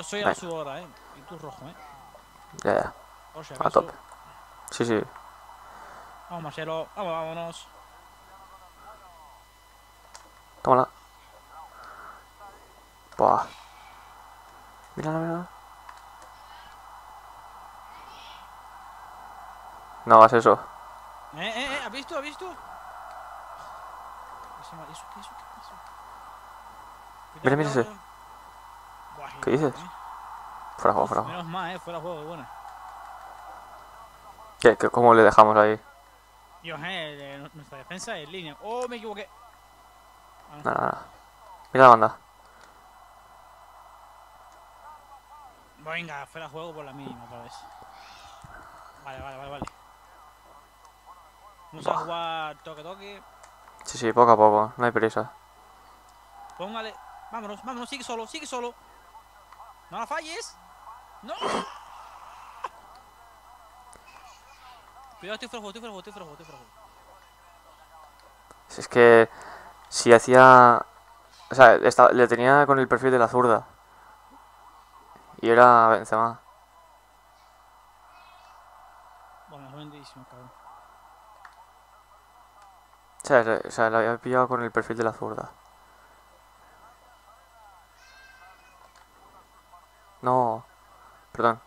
Yo soy Venga. azul ahora, ¿eh? Y tú rojo, ¿eh? Ya, ya. Por si A tope. Sí, sí. Vamos, Marcelo. Vamos, vámonos. Tómala. Buah. Mírala, mírala. No hagas eso. ¿Eh, eh, eh? ¿Has visto? ¿Has visto? ¿Eso qué? ¿Eso qué? ¿Eso? Mira, mira ese. ¿Qué dices? Fuera juego, fuera juego. Menos mal, eh. Fuera juego, buena. ¿Qué, qué, ¿Cómo le dejamos ahí? Dios, eh, nuestra defensa es línea. Oh, me equivoqué. Nada, nada. Mira la banda. Venga, fuera juego por la mínima otra vez. Vale, vale, vale, vale. Vamos a jugar toque toque. Sí, sí, poco a poco. No hay prisa. Póngale. Vámonos, vámonos, sigue solo, sigue solo. No la falles. No. Cuidado, estoy juego, estoy juego, estoy juego, estoy juego. Si es que... Si hacía... O sea, le tenía con el perfil de la zurda. Y era Benzema. Bueno, es bendísimo, cabrón. O sea, o sea, le había pillado con el perfil de la zurda. No. Perdón.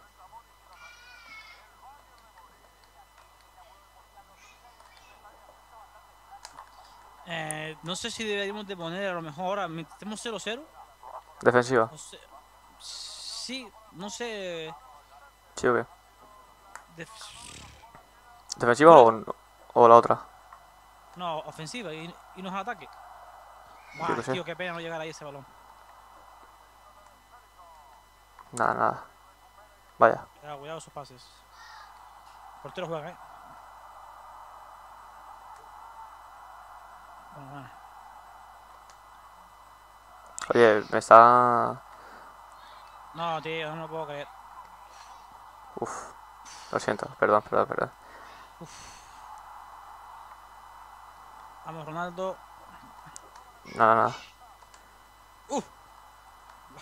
Eh, no sé si deberíamos de poner a lo mejor ahora. ¿Metemos 0-0? Defensiva. No sé. Sí, no sé. ¿Sí o qué? def- ¿Defensiva o, o la otra? No, ofensiva y, y no es ataque. Buah, tío, qué pena no llegar ahí ese balón. Nada, nada. Vaya. Cuidado, cuidado esos pases. Portero juega, eh. Oye, me está... No, tío, no lo puedo creer. Uf. Lo siento. Perdón, perdón, perdón. Vamos, Ronaldo. Nada, nada. Uf.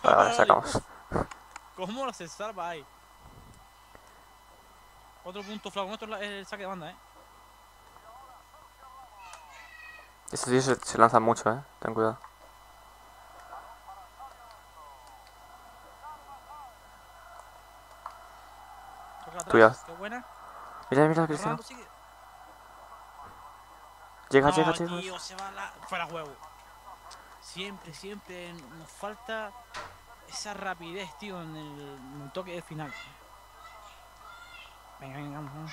Vale, vale, sacamos. ¿Cómo se salva ahí? Otro punto flaco nuestro es el saque de banda, eh. Estos tíos se, se lanzan mucho, eh. Ten cuidado. Cuidado. Qué buena. Mira, mira, Cristiano. Llega, no, llega, llega. tío, se va la... fuera juego. Siempre, siempre nos falta esa rapidez, tío, en el, en el toque de final. Venga, venga, vamos, vamos.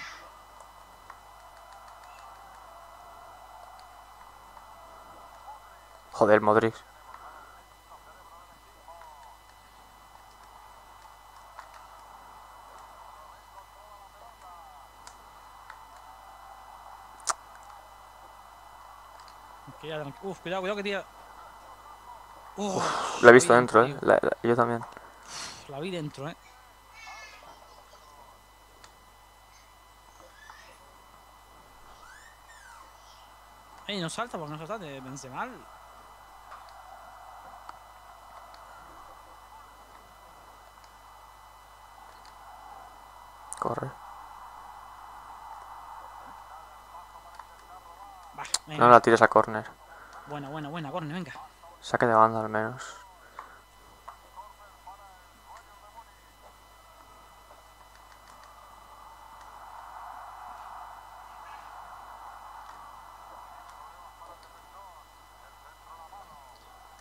Joder, Modric. Uf, cuidado, cuidado que tira. Uf, Lo he visto dentro, eh. La- la- yo también. La vi dentro, eh. No salta, porque no salta de Benzema. Corre. Venga. No la tires a córner. Buena, buena, buena, corne, venga. Saque de banda al menos.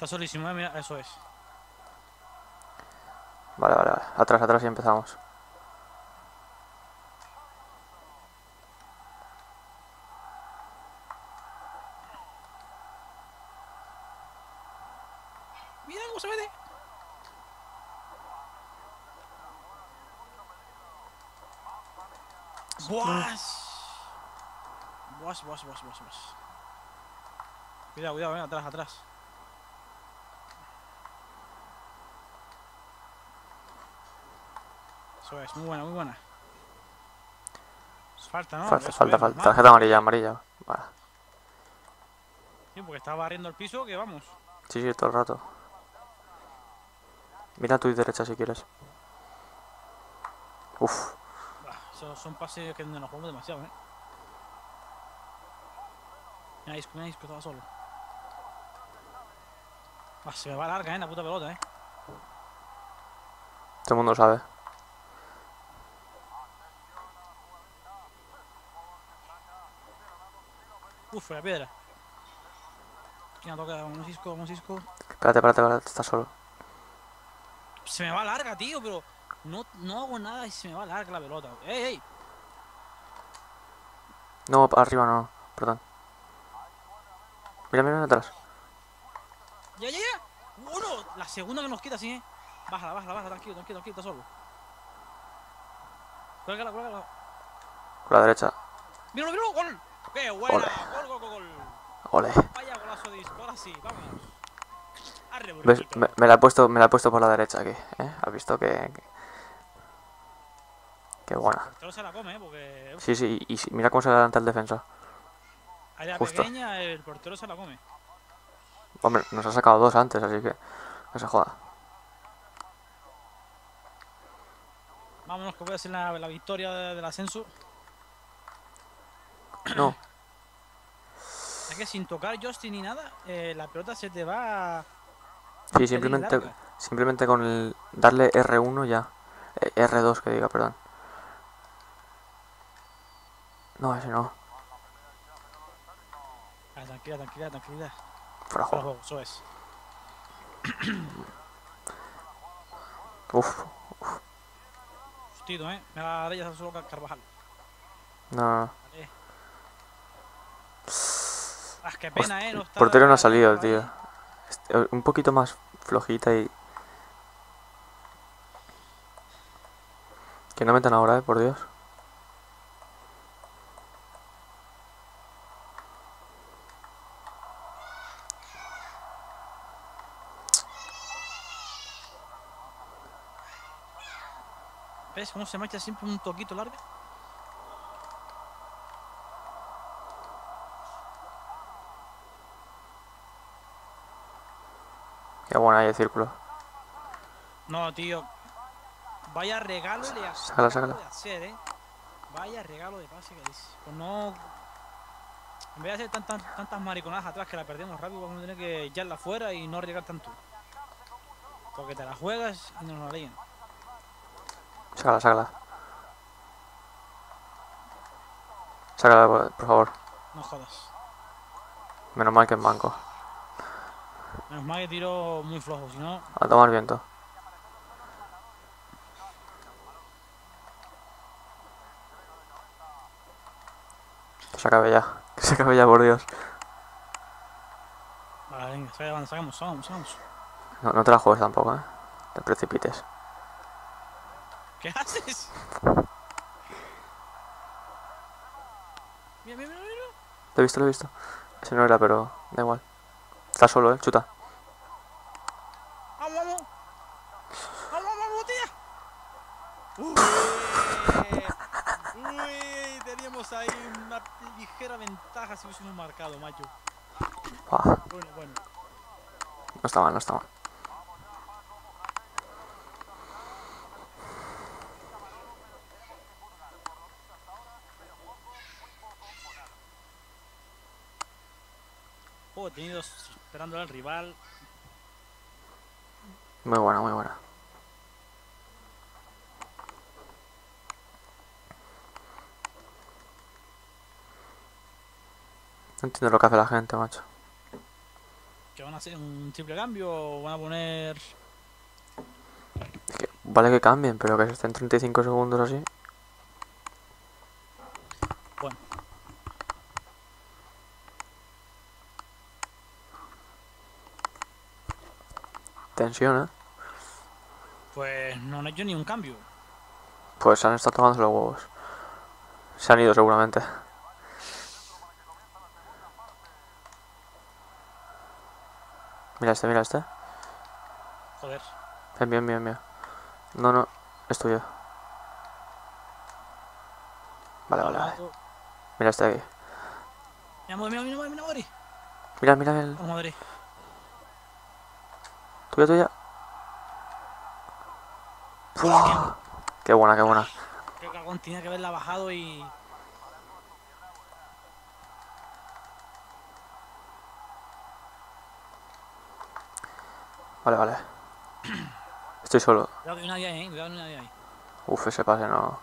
Está solísimo, eh, mira, eso es. Vale, vale, vale. Atrás, atrás y empezamos. Mira cómo se mete. Buas. Buas, buas, buas, buas, buas. Cuidado, cuidado, ven atrás, atrás. Eso es, muy buena, muy buena. Falta, ¿no? Falta, falta, falta. Tarjeta amarilla, amarilla. Vale. Sí, porque estaba barriendo el piso que vamos. Sí, sí, todo el rato. Mira a tu derecha si quieres. Uf. Bah, esos son pases que no nos jugamos demasiado, ¿eh? Mira Isco, mira Isco, estaba solo. Bah, se me va larga, ¿eh? La puta pelota, ¿eh? Todo el mundo lo sabe. Uf, la piedra. ¿Quién ha tocado? Vamos Isco, vamos Isco. Espérate, espérate, espérate, estás solo. Se me va larga, tío, pero no, no hago nada y se me va larga la pelota. ¡Ey, ey! No, arriba no, perdón. Mira, mira atrás. ¡Ya, ya, ya! ¡Uno! La segunda que nos quita, sí, ¿eh? Bájala, bájala, bájala, tranquilo, tranquilo, tranquilo, está solo. Cuélgala, cuélgala. Con la derecha. ¡Míralo, míralo! ¡Gol! ¡Qué buena! Ole. ¡Gol, gol, gol! Ole. Vaya golazo de ahora sí, vámonos. Arre. Me, me la he puesto, me la he puesto por la derecha aquí, ¿eh? ¿Has visto que, que... Qué buena. El se la come, ¿eh? Porque Sí, sí, y sí, mira cómo se adelanta el defensa. área justo. pequeña, el portero se la come. Hombre, nos ha sacado dos antes, así que no se joda. Vámonos, que voy a hacer la, la victoria de- del ascenso. No, Es que sin tocar Justin ni nada, eh, la pelota se te va. sí, simplemente, simplemente con el darle R1 ya. Eh, R2 que diga, perdón. No, ese no. Ah, tranquila, tranquila, tranquilidad. Juego, eso es. Uf, Justito, ¿eh? Me va a dar solo Car- Carvajal. no, no, no. Vale. Ah, qué pena, ¿eh? No El está- portero no ha salido, tío. Este, Un poquito más flojita y... Que no metan ahora, eh, por Dios. ¿Ves cómo se marcha siempre un toquito largo? Qué buena ahí el círculo. No, tío. Vaya regalo de, Sácala, acabo sácala. de hacer, ¿eh? Vaya regalo de pase que dice. Pues no... En vez de hacer tantas, tantas mariconadas atrás que la perdemos rápido, vamos a tener que echarla afuera y no arriesgar tanto. Porque te la juegas y nos la lían. Sácala, sácala. Sácala, por por favor. No jodas. Menos mal que en banco. Menos mal que tiro muy flojo, si no... A tomar viento. Que se acabe ya. Que se acabe ya, por Dios. Vale, venga, sacamos, sacamos, sacamos. No, no te la juegues tampoco, ¿eh? Te precipites. ¿Qué haces? Mira, mira, mira, mira. Lo he visto, lo he visto. Ese no era, pero da igual. Está solo, ¿eh? Chuta. ¡Vamos, vamos! ¡Vamos, vamos, botella! ¡Uy! ¡Uy! Teníamos ahí una ligera ventaja si hubiésemos marcado, macho. Ah, Bueno, bueno. no está mal, no está mal. Juego tenidos esperando al rival. Muy buena, muy buena. No entiendo lo que hace la gente, macho. ¿Que van a hacer un triple cambio o van a poner. Es que vale que cambien, pero que se estén 35 segundos así. Bueno. Tensión, ¿eh? Pues no han hecho ni un cambio. Pues han estado tomando los huevos. Se han ido seguramente. Mira este, mira este. Joder. Bien, bien, bien, bien. No, no, es tuyo. Vale, vale, vale. Mira este aquí. Mira, mira, mira, mira, mira. Mira, mira el Vamos, Madrid. tuyo, tuya. Buah, Qué buena, qué buena. Qué cagón, tenía que haberla bajado y. Vale, vale. Estoy solo. Cuidado que hay nadie ahí. Cuidado que hay nadie ahí. Uf, ese pase no.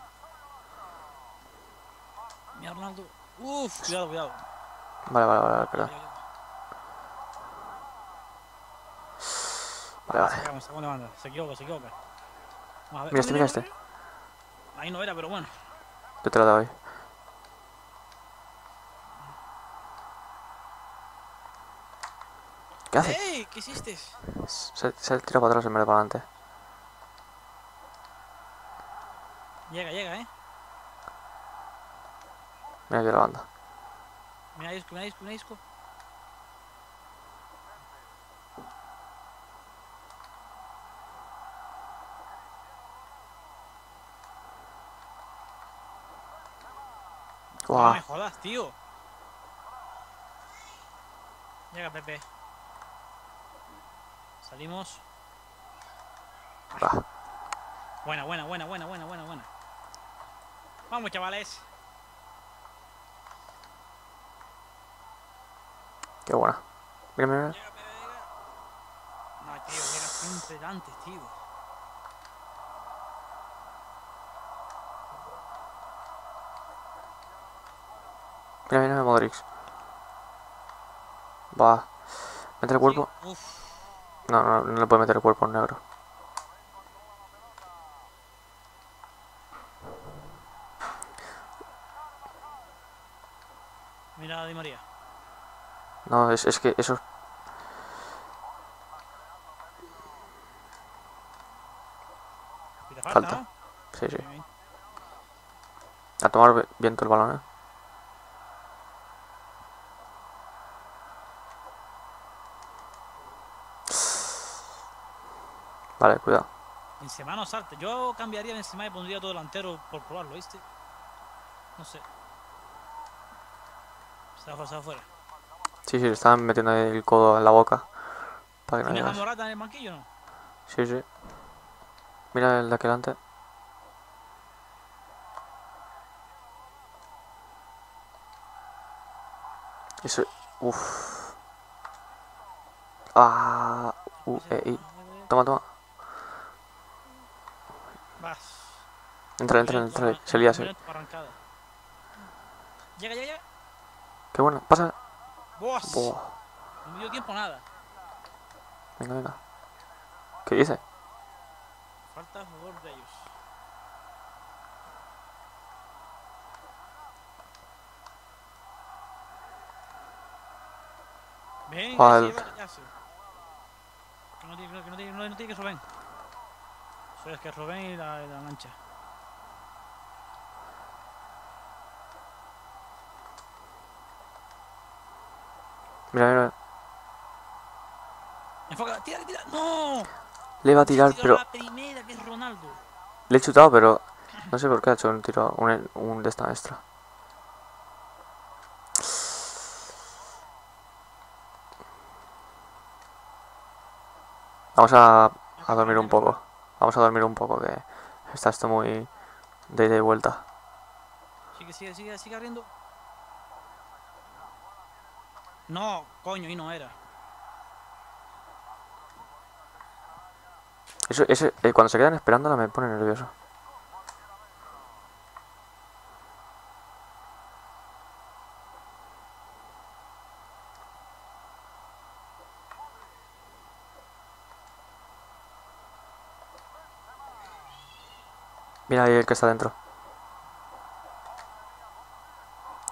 Mira, Ronaldo. Uf, cuidado, cuidado. Vale, vale, vale, perdón. Vale, vale. Sacamos, sacamos la banda. Se equivoca, se equivoca. Vamos a ver. Mira este, mira este. Ahí no era, pero bueno. Yo te lo doy. ¿Qué hace? ¡Ey! ¿Qué hiciste? Se, se tira para atrás en vez de para adelante. Llega, llega, eh. Mira aquí la banda. Mira disco, mira disco, mira disco. No Guau. me jodas, tío. Llega Pepe. Salimos. Va. Buena, buena, buena, buena, buena, buena, buena. Vamos, chavales. Qué buena. Mira, mira, mira. No, tío, llega siempre antes, tío. Mira, mira, Modric. Va. Mete el cuerpo. Sí. No, no, no le puede meter el cuerpo en negro. Mira a Di María. No, es, es que eso. Falta. ¿no? Sí, sí. A tomar vi- viento el balón, eh. Vale, cuidado. Benzema no salta. Yo cambiaría a Benzema y pondría todo delantero por probarlo, ¿viste? No sé. Se va, va afuera. Sí, sí, le estaban metiendo el codo en la boca. Para que no ¿Tienes a llegas. Morata en el banquillo o no? Sí, sí. Mira el de aquí delante. Eso. Uff. Ah. Uh, eh, eh. Toma, toma. Vas. Entra, entra, entra. Se lía, se. Llega, llega, llega. Qué buena. Pasa. Boas. Buah. No me dio tiempo nada. Venga, venga. ¿Qué dice? Falta favor de ellos. Ven, ¿Cuál? ya se lleva- ya se- Que no tiene que no tiene, no, tiene que Rubén. Eso es que Rubén y la, y la mancha. Mira, mira. Enfoca, tira, tira. ¡No! Le iba a tirar, pero. La primera que es Ronaldo. Le he chutado, pero. No sé por qué ha hecho un tiro. Un, un de esta extra. Vamos a, a dormir un poco. Vamos a dormir un poco, que está esto muy de ida y vuelta. Sigue, sigue, sigue, sigue abriendo. No, coño, y no era. Eso, ese, eh, cuando se quedan esperándola me pone nervioso. Mira ahí el que está dentro.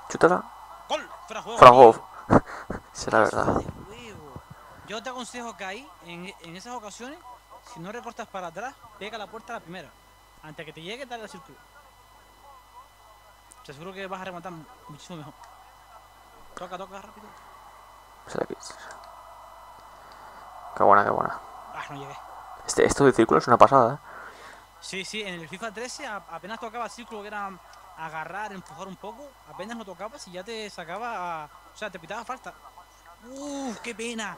Chútala. ¡Gol! ¡Fuera juego! Tío. juego. Será verdad. Yo te aconsejo que ahí, en, en esas ocasiones, si no recortas para atrás, pega la puerta a la primera. Antes que te llegue, dale al círculo. Te aseguro que vas a rematar mu- muchísimo mejor. Toca, toca rápido. Qué buena, qué buena. Ah, no llegué. Este, esto de círculo es una pasada, ¿eh? Sí, sí, en el FIFA 13 a- apenas tocaba el círculo que era agarrar, empujar un poco, apenas lo tocabas y ya te sacaba, a- o sea, te pitaba falta. Uf, qué pena.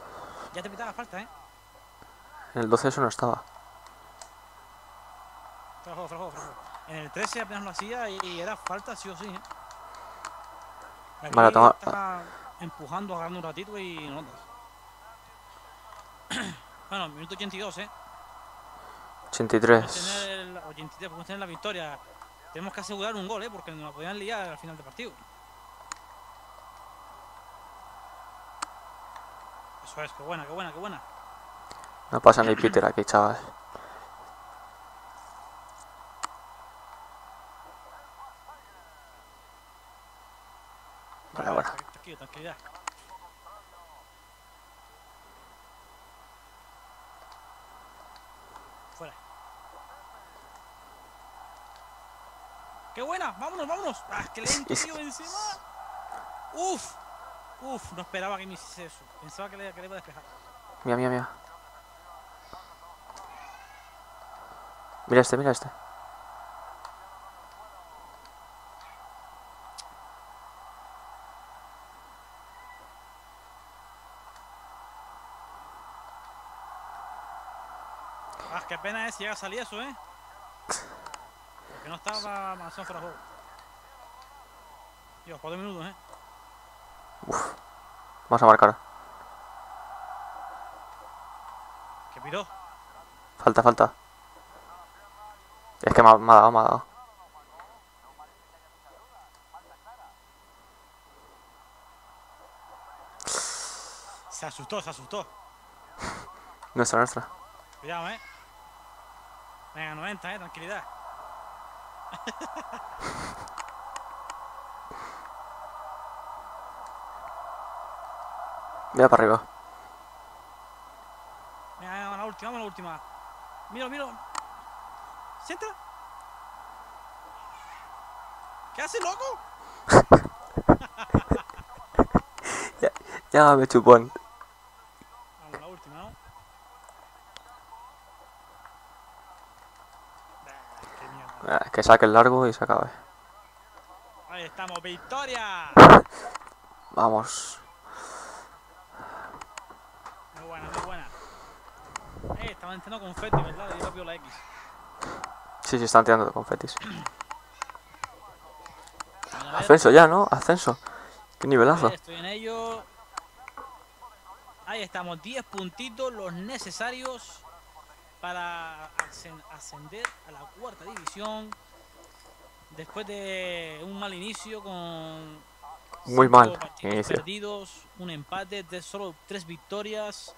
Ya te pitaba falta, ¿eh? En el 12 eso no estaba. Fuera de juego. En el 13 apenas lo hacía y era falta sí o sí. ¿eh? Aquí Vale, toma- está empujando, agarrando un ratito y no bueno, minuto 82, ¿eh? Podemos 83. tener el 83, podemos tener la victoria. Tenemos que asegurar un gol, ¿eh? Porque nos la podían liar al final del partido. Eso es, qué buena, qué buena, qué buena. No pasa ni Peter aquí, chaval. Vale, bueno. Tranquilo, tranquilidad. Fuera. ¡Qué buena! ¡Vámonos, vámonos! ¡Ah, qué lento, tío, encima! ¡Uf! Uf, no esperaba que me hiciese eso. Pensaba que le, que le iba a despejar. Mira, mira, mira. Mira este, mira este. ¡Ah, qué pena es si llega a salir eso, eh! Que no estaba Manzón fuera de juego. Dios, cuatro minutos, eh. Vamos a marcar. Que piró. Falta, falta. Es que me ha, me ha dado, me ha dado. Se asustó, se asustó. Nuestra, nuestra. Cuidado, eh. Venga, 90, eh, tranquilidad. Mira para arriba. Venga, venga, la última, vamos a la última. Mira, mira. ¿Centra? ¿Qué hace, loco? Ya me chupón. Vamos, la última, ¿no? Ah, Que saque el largo y se acabe. Ahí estamos, victoria. Vamos. Muy buena, muy buena. Eh, estaban entrando confeti, ¿verdad? Yo vio la X. Sí, sí, están tirando confetis. Ascenso ya, ¿no? Ascenso. Qué nivelazo. Estoy en ello. Ahí estamos, 10 puntitos los necesarios para ascen- ascender a la cuarta división. Después de un mal inicio con Muy mal partidos perdidos, un empate de solo tres victorias.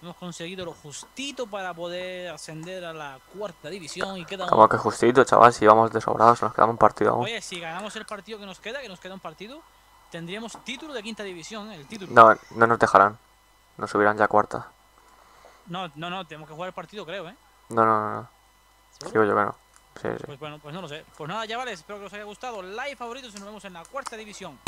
Hemos conseguido lo justito para poder ascender a la cuarta división y queda un- Como que justito, chaval, si vamos de sobrados, nos queda un partido aún. Oye, si ganamos el partido que nos queda, que nos queda un partido, tendríamos título de quinta división, ¿eh? el título. No, no nos dejarán. Nos subirán ya a cuarta. No, no, no, tenemos que jugar el partido, creo, ¿eh? No, no, no, no. Digo yo que no. Sí, sí. Pues bueno, pues no lo sé. Pues nada, ya vale, espero que os haya gustado. Like, favoritos y nos vemos en la cuarta división.